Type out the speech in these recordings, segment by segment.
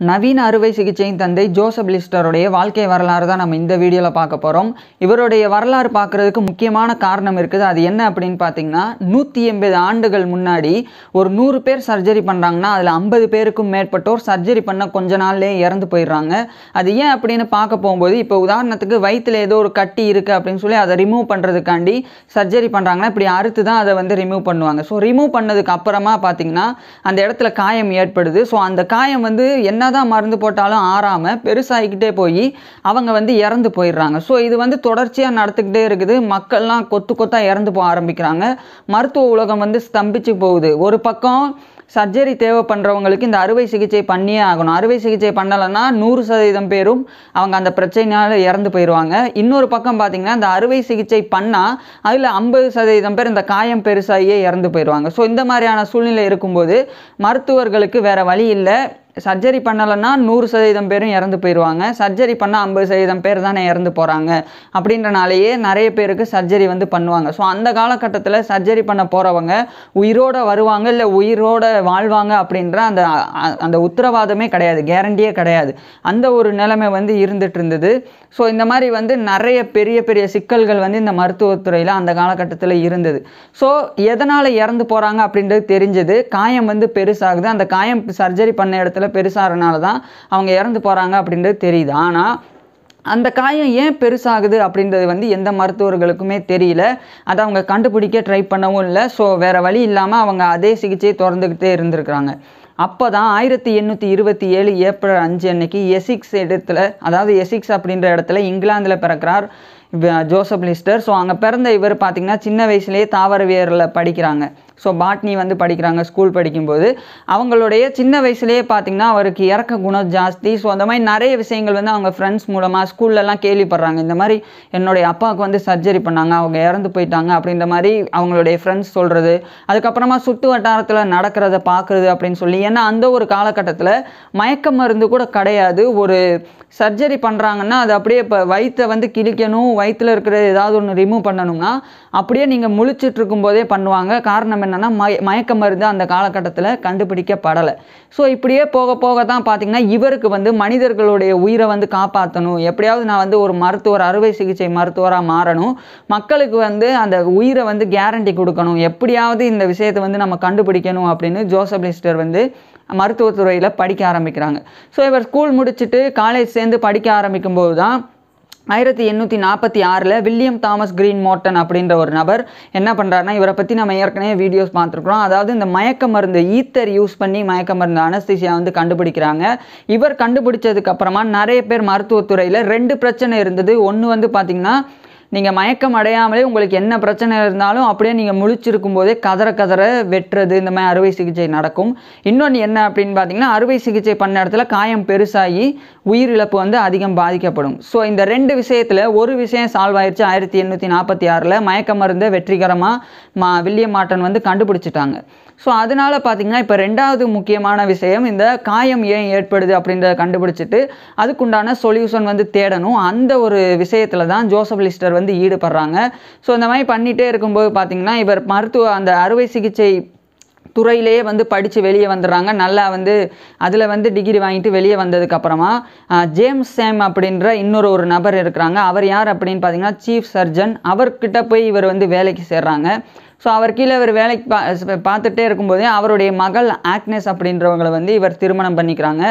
நவீன அறுவை சிகிச்சையின் தந்தை ஜோசப் லிஸ்டருடைய வாழ்க்கை வரலாறு தான் நம்ம இந்த வீடியோவில் பார்க்க போகிறோம் இவருடைய வரலாறு பார்க்குறதுக்கு முக்கியமான காரணம் இருக்குது. அது என்ன அப்படின்னு பார்த்தீங்கன்னா நூற்றி எண்பது ஆண்டுகள் முன்னாடி ஒரு நூறு பேர் சர்ஜரி பண்ணுறாங்கன்னா அதில் ஐம்பது பேருக்கும் மேற்பட்டோர் சர்ஜரி பண்ண கொஞ்ச நாள்லேயே இறந்து போயிடுறாங்க. அது ஏன் அப்படின்னு பார்க்க போகும்போது இப்போ உதாரணத்துக்கு வயிற்றில் ஏதோ ஒரு கட்டி இருக்குது அப்படின்னு சொல்லி அதை ரிமூவ் பண்ணுறதுக்காண்டி சர்ஜரி பண்ணுறாங்கன்னா இப்படி அறுத்து தான் அதை வந்து ரிமூவ் பண்ணுவாங்க. ஸோ ரிமூவ் பண்ணதுக்கு அப்புறமா பார்த்தீங்கன்னா அந்த இடத்துல காயம் ஏற்படுது. ஸோ அந்த காயம் வந்து என்ன என்னதான் மருந்து போட்டாலும் ஆறாமல் பெருசாகிக்கிட்டே போய் அவங்க வந்து இறந்து போயிடுறாங்க. ஸோ இது வந்து தொடர்ச்சியாக நடந்துக்கிட்டே இருக்குது. மக்கள்லாம் கொத்து கொத்தாக இறந்து போக ஆரம்பிக்கிறாங்க. மருத்துவ உலகம் வந்து ஸ்தம்பிச்சு போகுது. ஒரு பக்கம் சர்ஜரி தேவை பண்ணுறவங்களுக்கு இந்த அறுவை சிகிச்சை பண்ணியே ஆகணும். அறுவை சிகிச்சை பண்ணலைன்னா நூறு சதவீதம் பேரும் அவங்க அந்த பிரச்சனையால் இறந்து போயிடுவாங்க. இன்னொரு பக்கம் பார்த்திங்கன்னா இந்த அறுவை சிகிச்சை பண்ணால் அதில் ஐம்பது சதவீதம் பேர் இந்த காயம் பெருசாகியே இறந்து போயிடுவாங்க. ஸோ இந்த மாதிரியான சூழ்நிலை இருக்கும்போது மருத்துவர்களுக்கு வேறு வழி இல்லை. சர்ஜரி பண்ணலைன்னா நூறு சதவீதம் பேரும் இறந்து போயிடுவாங்க சர்ஜரி பண்ணால் ஐம்பது சதவீதம் பேர் தானே இறந்து போகிறாங்க அப்படின்றனாலேயே நிறைய பேருக்கு சர்ஜரி வந்து பண்ணுவாங்க. ஸோ அந்த காலகட்டத்தில் சர்ஜரி பண்ண போகிறவங்க உயிரோட வருவாங்க இல்லை உயிரோட வாழ்வாங்க அப்படின்ற அந்த அந்த உத்தரவாதமே கிடையாது. கேரண்டியே கிடையாது. அந்த ஒரு நிலைமை வந்து இருந்துட்டு இருந்தது. ஸோ இந்த மாதிரி வந்து நிறைய பெரிய பெரிய சிக்கல்கள் வந்து இந்த மருத்துவத்துறையில் அந்த காலகட்டத்தில் இருந்தது. ஸோ எதனால் இறந்து போகிறாங்க அப்படின்றது தெரிஞ்சது. காயம் வந்து பெருசாகுது. அந்த காயம் சர்ஜரி பண்ண இடத்துல பெருசாகிறனால தான் அவங்க இறந்து போகிறாங்க அப்படின்றது தெரியுது. ஆனால் அந்த காயம் ஏன் பெருசாகுது அப்படின்றது வந்து எந்த மருத்துவர்களுக்குமே தெரியல. அதை அவங்க கண்டுபிடிக்க ட்ரை பண்ணவும் இல்லை. ஸோ வேறு வழி இல்லாமல் அவங்க அதே சிகிச்சையை தொடர்ந்துக்கிட்டே இருந்திருக்கிறாங்க. அப்போ தான் ஆயிரத்தி எண்ணூற்றி இருபத்தி ஏழு ஏப்ரல் அஞ்சு அன்னைக்கு எசிக்ஸ் இடத்துல அதாவது எசிக்ஸ் அப்படின்ற இடத்துல இங்கிலாந்தில் பிறக்கிறார் ஜோசப் லிஸ்டர். ஸோ அங்கே பிறந்த இவர் பார்த்தீங்கன்னா சின்ன வயசுலேயே தாவரவியரில் படிக்கிறாங்க. ஸோ பாட்னி வந்து படிக்கிறாங்க ஸ்கூல் படிக்கும்போது. அவங்களுடைய சின்ன வயசுலேயே பார்த்தீங்கன்னா அவருக்கு இறக்க குணம் ஜாஸ்தி. ஸோ அந்த மாதிரி நிறைய விஷயங்கள் வந்து அவங்க ஃப்ரெண்ட்ஸ் மூலமாக ஸ்கூல்லலாம் கேள்விப்படுறாங்க. இந்த மாதிரி என்னுடைய அப்பாவுக்கு வந்து சர்ஜரி பண்ணாங்க அவங்க இறந்து போயிட்டாங்க அப்படின்ற மாதிரி அவங்களுடைய ஃப்ரெண்ட்ஸ் சொல்கிறது அதுக்கப்புறமா சுற்று வட்டாரத்தில் நடக்கிறத பார்க்குறது அப்படின்னு சொல்லி. ஏன்னா அந்த ஒரு காலகட்டத்தில் மயக்க மருந்து கூட கிடையாது. ஒரு சர்ஜரி பண்ணுறாங்கன்னா அது அப்படியே இப்போ வயிற்றை வந்து கிழிக்கணும் வயிற்றில் இருக்கிற ஏதாவது ஒன்று ரிமூவ் பண்ணணும்னா அப்படியே நீங்கள் முழிச்சிட்டு இருக்கும்போதே பண்ணுவாங்க. காரணம் என்னென்னா மய மயக்க மருந்து அந்த காலகட்டத்தில் கண்டுபிடிக்கப்படலை. ஸோ இப்படியே போக போக தான் பார்த்தீங்கன்னா இவருக்கு வந்து மனிதர்களுடைய உயிரை வந்து காப்பாற்றணும் எப்படியாவது நான் வந்து ஒரு மருத்துவர் அறுவை சிகிச்சை மருத்துவராக மாறணும். மக்களுக்கு வந்து அந்த உயிரை வந்து கேரண்டி கொடுக்கணும். எப்படியாவது இந்த விஷயத்தை வந்து நம்ம கண்டுபிடிக்கணும் அப்படின்னு ஜோசப் லிஸ்டர் வந்து மருத்துவத்துறையில் படிக்க ஆரம்பிக்கிறாங்க. ஸோ இவர் ஸ்கூல் முடிச்சுட்டு காலேஜ் சேர்ந்து படிக்க ஆரம்பிக்கும்போது தான் ஆயிரத்தி எண்ணூற்றி நாற்பத்தி ஆறில் வில்லியம் தாமஸ் கிரீன் மோர்டன் அப்படின்ற ஒரு நபர் என்ன பண்ணுறாருன்னா இவரை பற்றி நம்ம ஏற்கனவே வீடியோஸ் பார்த்துருக்குறோம். அதாவது இந்த மயக்க மருந்து ஈத்தர் யூஸ் பண்ணி மயக்க மருந்து அனஸ்திசியா வந்து கண்டுபிடிக்கிறாங்க. இவர் கண்டுபிடிச்சதுக்கப்புறமா நிறைய பேர் மருத்துவத்துறையில் ரெண்டு பிரச்சனை இருந்தது. ஒன்று வந்து பார்த்திங்கன்னா நீங்கள் மயக்கம் அடையாமலே உங்களுக்கு என்ன பிரச்சனை இருந்தாலும் அப்படியே நீங்கள் முழிச்சிருக்கும் போதே கதற கதற வெட்டுறது இந்த மாதிரி அறுவை சிகிச்சை நடக்கும். இன்னொன்று என்ன அப்படின்னு பார்த்தீங்கன்னா அறுவை சிகிச்சை பண்ண இடத்துல காயம் பெருசாகி உயிரிழப்பு வந்து அதிகம் பாதிக்கப்படும். ஸோ இந்த ரெண்டு விஷயத்தில் ஒரு விஷயம் சால்வ் ஆயிடுச்சு ஆயிரத்தி எண்ணூற்றி நாற்பத்தி ஆறில். மயக்க மருந்தை வெற்றிகரமாக மா வில்லியம் மார்டன் வந்து கண்டுபிடிச்சிட்டாங்க. ஸோ அதனால பார்த்தீங்கன்னா இப்போ ரெண்டாவது முக்கியமான விஷயம் இந்த காயம் ஏன் ஏற்படுது அப்படின்றத கண்டுபிடிச்சிட்டு அதுக்குண்டான சொல்யூஷன் வந்து தேடணும். அந்த ஒரு விஷயத்தில் தான் ஜோசப் லிஸ்டர் வந்து ஈடுபடுறாங்க. ஸோ இந்த மாதிரி பண்ணிகிட்டே இருக்கும்போது பார்த்தீங்கன்னா இவர் மருத்துவ அந்த அறுவை சிகிச்சை துறையிலேயே வந்து படித்து வெளியே வந்துடுறாங்க. நல்லா வந்து அதில் வந்து டிகிரி வாங்கிட்டு வெளியே வந்ததுக்கப்புறமா ஜேம்ஸ் சேம் அப்படின்ற இன்னொரு ஒரு நபர் இருக்கிறாங்க. அவர் யார் அப்படின்னு பார்த்தீங்கன்னா சீஃப் சர்ஜன் அவர்கிட்ட போய் இவர் வந்து வேலைக்கு சேர்றாங்க. ஸோ அவர் கீழே இவர் வேலைக்கு பா பார்த்துட்டே இருக்கும்போதே அவருடைய மகள் ஆக்னஸ் அப்படின்றவங்களை வந்து இவர் திருமணம் பண்ணிக்கிறாங்க.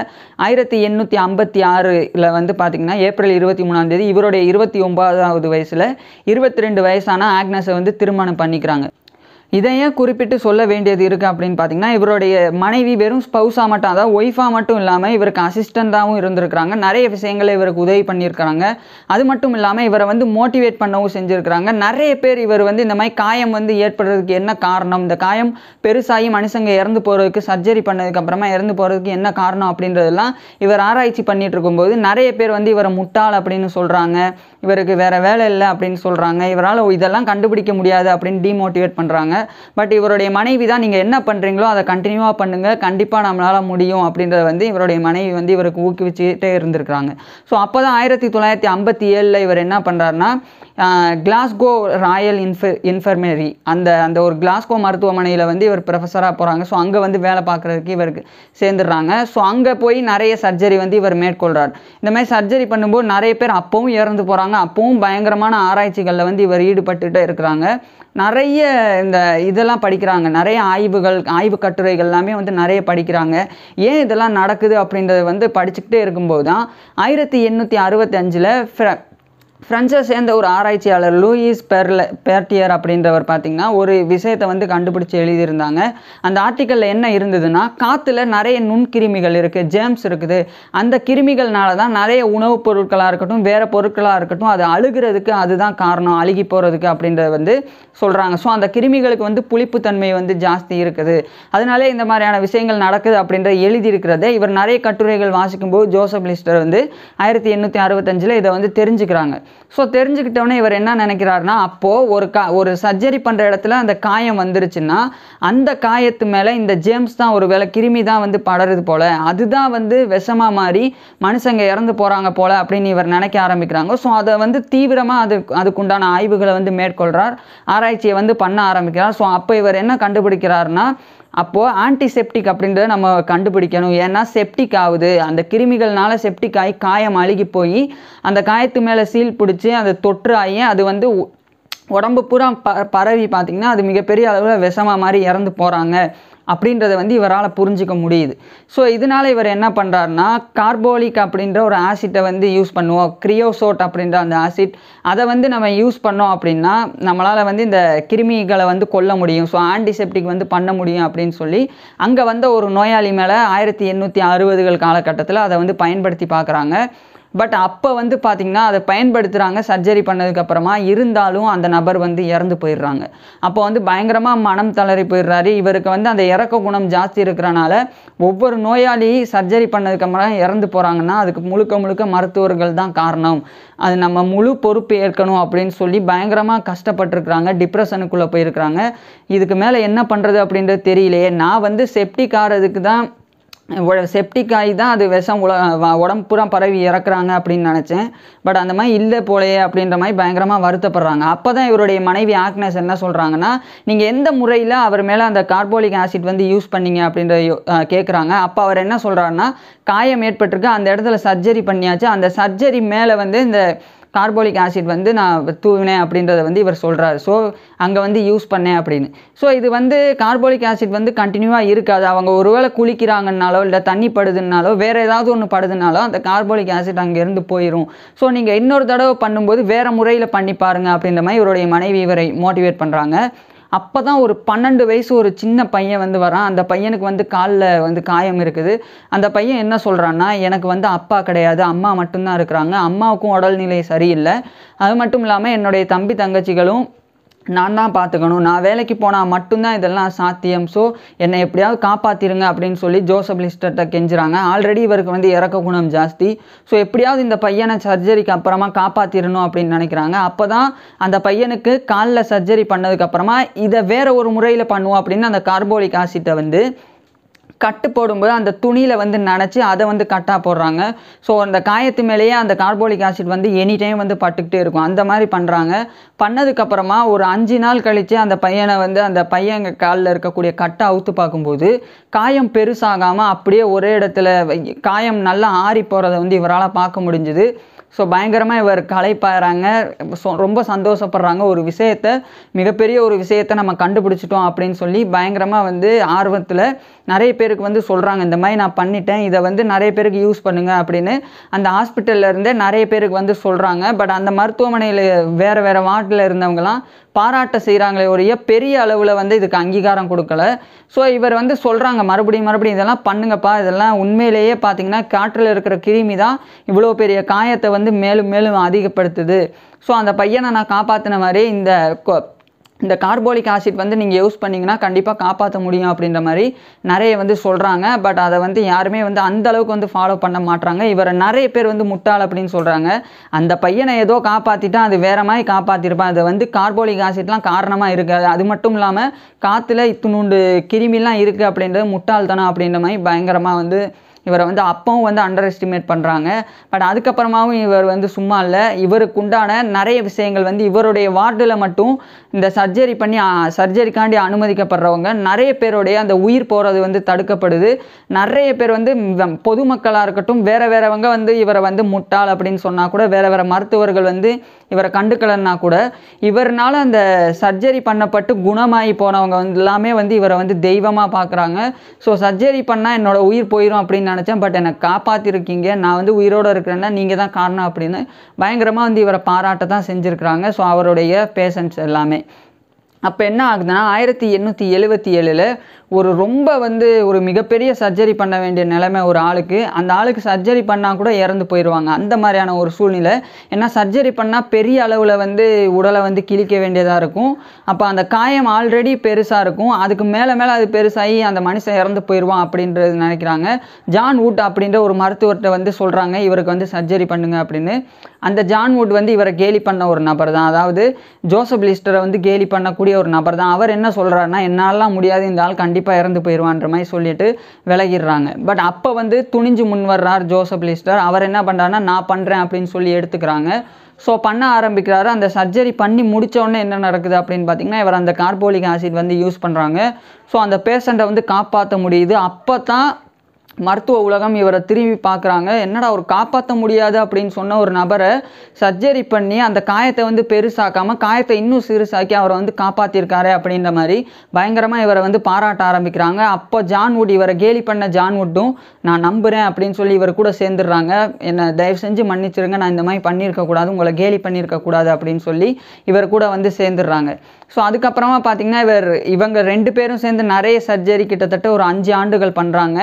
ஆயிரத்தி எண்ணூற்றி ஐம்பத்தி ஆறில் வந்து பார்த்திங்கன்னா ஏப்ரல் இருபத்தி மூணாம் தேதி இவருடைய இருபத்தி ஒன்பதாவது வயசில் இருபத்தி ரெண்டு வயசான ஆக்னஸை வந்து திருமணம் பண்ணிக்கிறாங்க. இதை ஏன் குறிப்பிட்டு சொல்ல வேண்டியது இருக்குது அப்படின்னு பார்த்தீங்கன்னா இவருடைய மனைவி வெறும் ஸ்பௌஸாக மட்டும் அதாவது ஒய்ஃபாக மட்டும் இல்லாமல் இவருக்கு அசிஸ்டண்ட்டாகவும் இருந்திருக்கிறாங்க. நிறைய விஷயங்களை இவருக்கு உதவி பண்ணியிருக்கிறாங்க. அது மட்டும் இல்லாமல் இவரை வந்து மோட்டிவேட் பண்ணவும் செஞ்சுருக்கிறாங்க. நிறைய பேர் இவர் வந்து இந்த மாதிரி காயம் வந்து ஏற்படுறதுக்கு என்ன காரணம்? இந்த காயம் பெருசாகி மனுஷங்க இறந்து போகிறதுக்கு சர்ஜரி பண்ணதுக்கப்புறமா இறந்து போகிறதுக்கு என்ன காரணம் அப்படின்றதெல்லாம் இவர் ஆராய்ச்சி பண்ணிட்டு இருக்கும்போது நிறைய பேர் வந்து இவரை முட்டாள் அப்படின்னு சொல்கிறாங்க இவருக்கு வேறு வேலை இல்லை அப்படின்னு சொல்கிறாங்க இவரால் இதெல்லாம் கண்டுபிடிக்க முடியாது அப்படின்னு டிமோட்டிவேட் பண்ணுறாங்க பட் இவருடைய மனைவி தான் நீங்கள் என்ன பண்ணுறீங்களோ அதை கண்டினியூவாக பண்ணுங்கள் கண்டிப்பாக நம்மளால் முடியும் அப்படின்றத வந்து இவருடைய மனைவி வந்து இவருக்கு ஊக்குவிச்சுட்டே இருந்திருக்கிறாங்க. ஸோ அப்போ தான் ஆயிரத்தி தொள்ளாயிரத்தி ஐம்பத்தி ஏழில் இவர் என்ன பண்ணுறாருனா கிளாஸ்கோ ராயல் இன்ஃப இன்ஃபர்மரி அந்த அந்த ஒரு கிளாஸ்கோ மருத்துவமனையில் வந்து இவர் ப்ரொஃபஸராக போகிறாங்க ஸோ அங்கே வந்து வேலை பார்க்குறதுக்கு இவருக்கு சேர்ந்துடுறாங்க. ஸோ அங்கே போய் நிறைய சர்ஜரி வந்து இவர் மேற்கொள்கிறார் இந்த மாதிரி சர்ஜரி பண்ணும்போது நிறைய பேர் அப்பவும் இறந்து போகிறாங்க அப்பவும் பயங்கரமான ஆராய்ச்சிகளில் வந்து இவர் ஈடுபட்டுகிட்டே இருக்கிறாங்க. நிறைய இந்த இதெல்லாம் படிக்கிறாங்க. நிறைய ஆய்வுகள் ஆய்வு கட்டுரைகள் எல்லாமே வந்து நிறைய படிக்கிறாங்க. ஏன் இதெல்லாம் நடக்குது அப்படின்றத வந்து படிச்சுக்கிட்டே இருக்கும்போது தான் ஆயிரத்தி எண்ணூற்றி அறுபத்தஞ்சில் ஃப்ரெஞ்சை சேர்ந்த ஒரு ஆராய்ச்சியாளர் லூயிஸ் பெர்ல பேர்டியர் அப்படின்றவர் பார்த்திங்கன்னா ஒரு விஷயத்தை வந்து கண்டுபிடிச்சி எழுதியிருந்தாங்க. அந்த ஆர்டிக்கலில் என்ன இருந்ததுன்னா காற்றுல நிறைய நுண்கிருமிகள் இருக்குது ஜேம்ஸ் இருக்குது. அந்த கிருமிகள்னால தான் நிறைய உணவுப் பொருட்களாக இருக்கட்டும் வேறு பொருட்களாக இருக்கட்டும் அது அழுகிறதுக்கு அதுதான் காரணம் அழுகி போகிறதுக்கு அப்படின்றத வந்து சொல்கிறாங்க ஸோ அந்த கிருமிகளுக்கு வந்து புளிப்புத்தன்மை வந்து ஜாஸ்தி இருக்குது. அதனாலே இந்த மாதிரியான விஷயங்கள் நடக்குது அப்படின்ற எழுதியிருக்கிறத இவர் நிறைய கட்டுரைகள் வாசிக்கும்போது ஜோசப் லிஸ்டர் வந்து ஆயிரத்தி எண்ணூற்றி அறுபத்தஞ்சில் இதை வந்து தெரிஞ்சுக்கிறாங்க. ஸோ தெரிஞ்சுக்கிட்டோன்னே இவர் என்ன நினைக்கிறாருன்னா அப்போது ஒரு கா ஒரு சர்ஜரி பண்ணுற இடத்துல அந்த காயம் வந்துருச்சுன்னா அந்த காயத்து மேலே இந்த ஜேம்ஸ் தான் ஒரு வேலை கிருமி தான் வந்து படருது போல் அதுதான் வந்து விஷமாக மாறி மனுஷங்க இறந்து போகிறாங்க போல் அப்படின்னு இவர் நினைக்க ஆரம்பிக்கிறாங்க. ஸோ அதை வந்து தீவிரமாக அது அதுக்குண்டான ஆய்வுகளை வந்து மேற்கொள்கிறார் ஆராய்ச்சியை வந்து பண்ண ஆரம்பிக்கிறார். ஸோ அப்போ இவர் என்ன கண்டுபிடிக்கிறாருன்னா அப்போது ஆன்டிசெப்டிக் அப்படின்றத நம்ம கண்டுபிடிக்கணும். ஏன்னா செப்டிக் ஆகுது. அந்த கிருமிகள்னால செப்டிக் ஆகி காயம் அழுகி போய் அந்த காயத்து மேலே சீல் பிடிச்சி அந்த தொற்று ஆகி அது வந்து உடம்பு பூரா ப பரவி பார்த்திங்கன்னா அது மிகப்பெரிய அளவில் விஷமாக மாதிரி இறந்து போகிறாங்க அப்படின்றத வந்து இவரால் புரிஞ்சிக்க முடியுது. ஸோ இதனால இவர் என்ன பண்ணுறாருனா கார்போலிக் அப்படின்ற ஒரு ஆசிட்டை வந்து யூஸ் பண்ணுவோம். கிரியோசோட் அப்படின்ற அந்த ஆசிட் அதை வந்து நம்ம யூஸ் பண்ணோம் அப்படின்னா நம்மளால் வந்து இந்த கிருமிகளை வந்து கொல்ல முடியும். ஸோ ஆன்டிசெப்டிக் வந்து பண்ண முடியும் அப்படின்னு சொல்லி அங்கே வந்த ஒரு நோயாளி மேலே ஆயிரத்தி எண்ணூற்றி அறுபதுகள் காலகட்டத்தில் அதை வந்து பயன்படுத்தி பார்க்குறாங்க. பட் அப்போ வந்து பார்த்திங்கன்னா அதை பயன்படுத்துகிறாங்க சர்ஜரி பண்ணதுக்கப்புறமா இருந்தாலும் அந்த நபர் வந்து இறந்து போயிடுறாங்க. அப்போ வந்து பயங்கரமாக மனம் தளறி போயிடுறாரு. இவருக்கு வந்து அந்த இறக்க குணம் ஜாஸ்தி இருக்கிறனால ஒவ்வொரு நோயாளி சர்ஜரி பண்ணதுக்கப்புறம் இறந்து போகிறாங்கன்னா அதுக்கு முழுக்க முழுக்க மருத்துவர்கள் தான் காரணம். அது நம்ம முழு பொறுப்பு ஏற்கணும் அப்படின்னு சொல்லி பயங்கரமாக கஷ்டப்பட்டுருக்குறாங்க. டிப்ரெஷனுக்குள்ளே போயிருக்கிறாங்க. இதுக்கு மேலே என்ன பண்ணுறது அப்படின்றது தெரியலையே. நான் வந்து செப்டிக் ஆகிறதுக்கு தான் செப்டிக் ஆகி தான் அது விஷம் உல உடம்பு பூரா பரவி இறக்குறாங்க அப்படின்னு நினச்சேன். பட் அந்த மாதிரி இல்லை போலையே அப்படின்ற மாதிரி பயங்கரமாக வருத்தப்படுறாங்க. அப்போ தான் இவருடைய மனைவி ஆக்னஸ் என்ன சொல்கிறாங்கன்னா நீங்கள் எந்த முறையில் அவர் மேலே அந்த கார்போலிக் ஆசிட் வந்து யூஸ் பண்ணீங்க? அப்படின்ற கேட்குறாங்க அப்போ அவர் என்ன சொல்கிறாருன்னா காயம் ஏற்பட்டிருக்கு. அந்த இடத்துல சர்ஜரி பண்ணியாச்சு. அந்த சர்ஜரி மேலே வந்து இந்த கார்போலிக் ஆசிட் வந்து நான் தூவினேன் அப்படின்றத வந்து இவர் சொல்கிறாரு ஸோ அங்கே வந்து யூஸ் பண்ணேன் அப்படின்னு. ஸோ இது வந்து கார்போலிக் ஆசிட் வந்து கண்டினியூவாக இருக்காது. அவங்க ஒருவேளை குளிக்கிறாங்கன்னாலோ இல்லை தண்ணி படுதுன்னாலோ வேறு ஏதாவது ஒன்று படுதுனாலோ அந்த கார்போலிக் ஆசிட் அங்கேருந்து போயிடும் ஸோ நீங்கள் இன்னொரு தடவை பண்ணும்போது வேறு முறையில் பண்ணி பாருங்க அப்படின்ற மாதிரி இவருடைய மனைவி இவரை மோட்டிவேட் பண்ணுறாங்க அப்போ தான் ஒரு பன்னெண்டு வயசு ஒரு சின்ன பையன் வந்து வரான். அந்த பையனுக்கு வந்து காலில் வந்து காயம் இருக்குது. அந்த பையன் என்ன சொல்கிறான்னா எனக்கு வந்து அப்பா கிடையாது அம்மா மட்டும்தான் இருக்கிறாங்க. அம்மாவுக்கும் உடல்நிலை சரியில்லை. அது மட்டும் இல்லாமல் என்னுடைய தம்பி தங்கச்சிகளும் நான் தான் பார்த்துக்கணும். நான் வேலைக்கு போனால் மட்டும்தான் இதெல்லாம் சாத்தியம். ஸோ என்னை எப்படியாவது காப்பாற்றிருங்க அப்படின்னு சொல்லி ஜோசப் லிஸ்டர்கிட்ட கெஞ்சுறாங்க. ஆல்ரெடி இவருக்கு வந்து இறக்க குணம் ஜாஸ்தி. ஸோ எப்படியாவது இந்த பையனை சர்ஜரிக்கு அப்புறமா காப்பாற்றிடணும் அப்படின்னு நினைக்கிறாங்க. அப்போ தான் அந்த பையனுக்கு காலில் சர்ஜரி பண்ணதுக்கப்புறமா இதை வேற ஒரு முறையில் பண்ணுவோம் அப்படின்னு அந்த கார்போலிக் ஆசிட்டை வந்து கட்டு போடும்போது அந்த துணியில் வந்து நினச்சி அதை வந்து கட்டாக போடுறாங்க. ஸோ அந்த காயத்து மேலேயே அந்த கார்போலிக் ஆசிட் வந்து எனி டைம் வந்து பட்டுக்கிட்டே இருக்கும். அந்த மாதிரி பண்ணுறாங்க பண்ணதுக்கப்புறமா ஒரு அஞ்சு நாள் கழித்து அந்த பையனை வந்து அந்த பையன் காலில் இருக்கக்கூடிய கட்டை அவுத்து பார்க்கும்போது காயம் பெருசாகாமல் அப்படியே ஒரே இடத்துல வை- காயம் நல்லா ஆறி போகிறத வந்து இவரால் பார்க்க முடிஞ்சுது. ஸோ பயங்கரமாக இவர் களைப்பாகிறாங்க ரொம்ப சந்தோஷப்படுறாங்க. ஒரு விஷயத்த மிகப்பெரிய ஒரு விஷயத்தை நம்ம கண்டுபிடிச்சிட்டோம் அப்படின்னு சொல்லி பயங்கரமாக வந்து ஆர்வத்தில் நிறைய பேருக்கு வந்து சொல்கிறாங்க இந்த மாதிரி நான் பண்ணிட்டேன். இதை வந்து நிறைய பேருக்கு யூஸ் பண்ணுங்கள் அப்படின்னு அந்த ஹாஸ்பிட்டல்லேருந்தே நிறைய பேருக்கு வந்து சொல்கிறாங்க பட் அந்த மருத்துவமனையில் வேறு வேறு வார்டில் இருந்தவங்கலாம் பாராட்ட செய்கிறாங்களே ஒழிய பெரிய அளவில் வந்து இதுக்கு அங்கீகாரம் கொடுக்கல. ஸோ இவர் வந்து சொல்கிறாங்க மறுபடியும் மறுபடியும் இதெல்லாம் பண்ணுங்கப்பா. இதெல்லாம் உண்மையிலேயே பார்த்தீங்கன்னா காற்றில் இருக்கிற கிருமி தான் இவ்வளோ பெரிய காயத்தை வந்து மேலும் மேலும் அதிகப்படுத்துது. ஸோ அந்த பையனை நான் காப்பாற்றின மாதிரி இந்த கொ- இந்த கார்போலிக் ஆசிட் வந்து நீங்கள் யூஸ் பண்ணிங்கன்னா கண்டிப்பாக காப்பாற்ற முடியும் அப்படின்ற மாதிரி நிறைய வந்து சொல்கிறாங்க பட் அதை வந்து யாருமே வந்து அந்த அளவுக்கு வந்து ஃபாலோ பண்ண மாட்றாங்க. இவரை நிறைய பேர் வந்து முட்டாள் அப்படின்னு சொல்கிறாங்க அந்த பையனை ஏதோ காப்பாற்றிட்டா அது வேற மாதிரி காப்பாற்றிருப்பான் அது வந்து கார்போலிக் ஆசிட்லாம் காரணமாக இருக்காது. அது மட்டும் இல்லாமல் காற்றுல இத்துணுண்டு கிருமிலாம் இருக்குது அப்படின்றது முட்டாள்தனம் அப்படின்ற மாதிரி பயங்கரமாக வந்து இவரை வந்து அப்பவும் வந்து அண்டர் எஸ்டிமேட் பண்ணுறாங்க பட் அதுக்கப்புறமாவும் இவர் வந்து சும்மா இல்லை. இவருக்கு உண்டான நிறைய விஷயங்கள் வந்து இவருடைய வார்டில் மட்டும் இந்த சர்ஜரி பண்ணி சர்ஜரிக்காண்டி அனுமதிக்கப்படுறவங்க நிறைய பேருடைய அந்த உயிர் போகிறது வந்து தடுக்கப்படுது. நிறைய பேர் வந்து பொதுமக்களாக இருக்கட்டும் வேறு வேறவங்க வந்து இவரை வந்து முட்டாள் அப்படின்னு சொன்னால் கூட வேறு வேறு மருத்துவர்கள் வந்து இவரை கண்டுக்கலன்னா கூட இவர்னால் அந்த சர்ஜரி பண்ணப்பட்டு குணமாகி போனவங்க வந்து எல்லாமே வந்து இவரை வந்து தெய்வமாக பார்க்குறாங்க ஸோ சர்ஜரி பண்ணால் என்னோடய உயிர் போயிடும் அப்படின்னு நினச்சேன். பட் என்னை காப்பாற்றிருக்கீங்க நான் வந்து உயிரோடு இருக்கிறேன்னா நீங்கள் தான் காரணம் அப்படின்னு பயங்கரமாக வந்து இவரை பாராட்ட தான் செஞ்சுருக்கிறாங்க. ஸோ அவருடைய பேஷண்ட்ஸ் எல்லாமே. அப்போ என்ன ஆகுதுன்னா ஆயிரத்தி எண்ணூற்றி எழுபத்தி ஏழில் ஒரு ரொம்ப வந்து ஒரு மிகப்பெரிய சர்ஜரி பண்ண வேண்டிய நிலைமை ஒரு ஆளுக்கு. அந்த ஆளுக்கு சர்ஜரி பண்ணால் கூட இறந்து போயிடுவாங்க அந்த மாதிரியான ஒரு சூழ்நிலை. ஏன்னா சர்ஜரி பண்ணால் பெரிய அளவில் வந்து உடலை வந்து கிழிக்க வேண்டியதாக இருக்கும். அப்போ அந்த காயம் ஆல்ரெடி பெருசாக இருக்கும். அதுக்கு மேலே மேலே அது பெருசாகி அந்த மனுஷன் இறந்து போயிடுவான் அப்படின்றது நினைக்கிறாங்க. ஜான் வுட் அப்படின்ற ஒரு மருத்துவர்கிட்ட வந்து சொல்கிறாங்க இவருக்கு வந்து சர்ஜரி பண்ணுங்க அப்படின்னு. அந்த ஜான் வுட் வந்து இவரை கேலி பண்ண ஒரு நபர் தான் அதாவது ஜோசப் லிஸ்டரை வந்து கேலி பண்ணக்கூடிய ஒரு நபர் தான். அவர் என்ன சொல்கிறாருன்னா என்னாலாம் முடியாது இந்த ஆள் கண்டிப்பாக இறந்து போயிடுவான்ற மாதிரி சொல்லிட்டு விலகிடுறாங்க. பட் அப்போ வந்து துணிஞ்சு முன் வர்றார் ஜோசப் லிஸ்டர். அவர் என்ன பண்ணுறாருன்னா நான் பண்ணுறேன் அப்படின்னு சொல்லி எடுத்துக்கிறாங்க. ஸோ பண்ண ஆரம்பிக்கிறாரு. அந்த சர்ஜரி பண்ணி முடித்தோடனே என்ன நடக்குது அப்படின்னு பார்த்தீங்கன்னா இவர் அந்த கார்போலிக் ஆசிட் வந்து யூஸ் பண்ணுறாங்க ஸோ அந்த பேஷண்ட்டை வந்து காப்பாற்ற முடியுது. அப்போ தான் மருத்துவ உலகம் இவரை திரும்பி பார்க்குறாங்க. என்னடா ஒரு காப்பாற்ற முடியாது அப்படின்னு சொன்ன ஒரு நபரை சர்ஜரி பண்ணி அந்த காயத்தை வந்து பெருசாக்காமல் காயத்தை இன்னும் சிறுசாக்கி அவரை வந்து காப்பாற்றிருக்காரு அப்படின்ற மாதிரி பயங்கரமாக இவரை வந்து பாராட்ட ஆரம்பிக்கிறாங்க. அப்போ ஜான்வுட் இவரை கேலி பண்ண ஜான்வுட்டும் நான் நம்புகிறேன் அப்படின்னு சொல்லி இவர் கூட சேர்ந்துடுறாங்க. என்னை தயவு செஞ்சு மன்னிச்சிருங்க நான் இந்த மாதிரி பண்ணியிருக்கக்கூடாது உங்களை கேலி பண்ணியிருக்கக்கூடாது அப்படின்னு சொல்லி இவர் கூட வந்து சேர்ந்துடுறாங்க. ஸோ அதுக்கப்புறமா பார்த்தீங்கன்னா இவர் இவங்க ரெண்டு பேரும் சேர்ந்து நிறைய சர்ஜரி கிட்டத்தட்ட ஒரு அஞ்சு ஆண்டுகள் பண்ணுறாங்க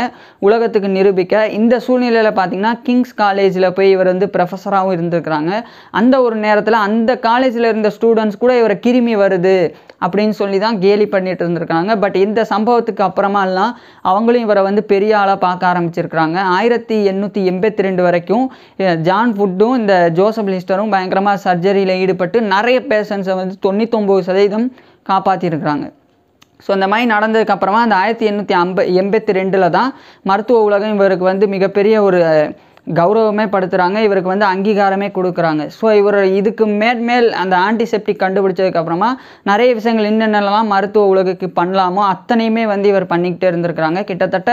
உலக உலகத்துக்கு நிரூபிக்க இந்த சூழ்நிலையில் பார்த்தீங்கன்னா கிங்ஸ் காலேஜில் போய் இவர் வந்து ப்ரொஃபஸராகவும் இருந்திருக்கிறாங்க. அந்த ஒரு நேரத்தில் அந்த காலேஜில் இருந்த ஸ்டூடெண்ட்ஸ் கூட இவரை கிருமி வருது அப்படின்னு சொல்லி தான் கேலி பண்ணிட்டு இருந்திருக்காங்க பட் இந்த சம்பவத்துக்கு அப்புறமாலாம் அவங்களும் இவரை வந்து பெரிய ஆளாக பார்க்க ஆரம்பிச்சிருக்கிறாங்க. ஆயிரத்தி எண்ணூற்றி எண்பத்தி ரெண்டு வரைக்கும் ஜான் ஃபுட்டும் இந்த ஜோசப் லிஸ்டரும் பயங்கரமாக சர்ஜரியில் ஈடுபட்டு நிறைய பேஷண்ட்ஸை வந்து தொண்ணூத்தொம்பது சதவீதம் காப்பாற்றிருக்கிறாங்க ஸோ இந்த மாதிரி நடந்ததுக்கப்புறமா அந்த ஆயிரத்தி எண்ணூற்றி ஐம்ப எண்பத்தி ரெண்டில் தான் மருத்துவ உலகம் இவருக்கு வந்து மிகப்பெரிய ஒரு கௌரவமே படுத்துகிறாங்க இவருக்கு வந்து அங்கீகாரமே கொடுக்குறாங்க. ஸோ இவர் இதுக்கு மேற்மேல் அந்த ஆன்டிசெப்டிக் கண்டுபிடிச்சதுக்கப்புறமா நிறைய விஷயங்கள் என்னென்னலாம் மருத்துவ உலகுக்கு பண்ணலாமோ அத்தனையுமே வந்து இவர் பண்ணிக்கிட்டே இருந்திருக்கிறாங்க. கிட்டத்தட்ட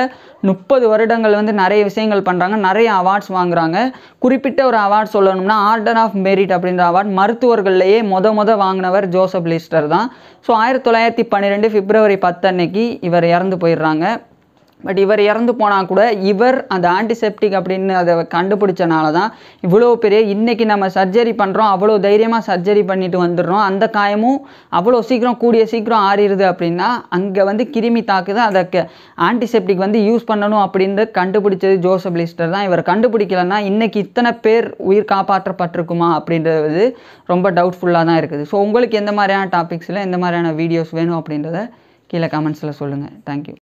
முப்பது வருடங்கள் வந்து நிறைய விஷயங்கள் பண்ணுறாங்க நிறைய அவார்ட்ஸ் வாங்குறாங்க. குறிப்பிட்ட ஒரு அவார்ட் சொல்லணும்னா ஆர்டர் ஆஃப் மெரிட் அப்படின்ற அவார்ட் மருத்துவர்கள்லேயே மொத மொத வாங்கினவர் ஜோசப் லிஸ்டர் தான். ஸோ ஆயிரத்தி தொள்ளாயிரத்தி பன்னிரெண்டு பிப்ரவரி பத்து அன்னைக்கு இவர் இறந்து போயிடுறாங்க. பட் இவர் இறந்து போனால் கூட இவர் அந்த ஆன்டிசெப்டிக் அப்படின்னு அதை கண்டுபிடிச்சனால தான் இவ்வளோ பெரிய இன்றைக்கி நம்ம சர்ஜரி பண்ணுறோம் அவ்வளோ தைரியமாக சர்ஜரி பண்ணிட்டு வந்துடுறோம். அந்த காயமும் அவ்வளோ சீக்கிரம் கூடிய சீக்கிரம் ஆறிடுது அப்படின்னா அங்கே வந்து கிருமி தாக்குது. அதற்கு ஆன்டிசெப்டிக் வந்து யூஸ் பண்ணணும் அப்படின்னு கண்டுபிடிச்சது ஜோசப் லிஸ்டர் தான். இவர் கண்டுபிடிக்கலன்னா இன்றைக்கி இத்தனை பேர் உயிர் காப்பாற்றப்பட்டிருக்குமா அப்படின்றது ரொம்ப டவுட்ஃபுல்லாக தான் இருக்குது. ஸோ உங்களுக்கு எந்த மாதிரியான டாபிக்ஸில் எந்த மாதிரியான வீடியோஸ் வேணும் அப்படின்றத கீழே கமெண்ட்ஸில் சொல்லுங்கள் தேங்க்யூ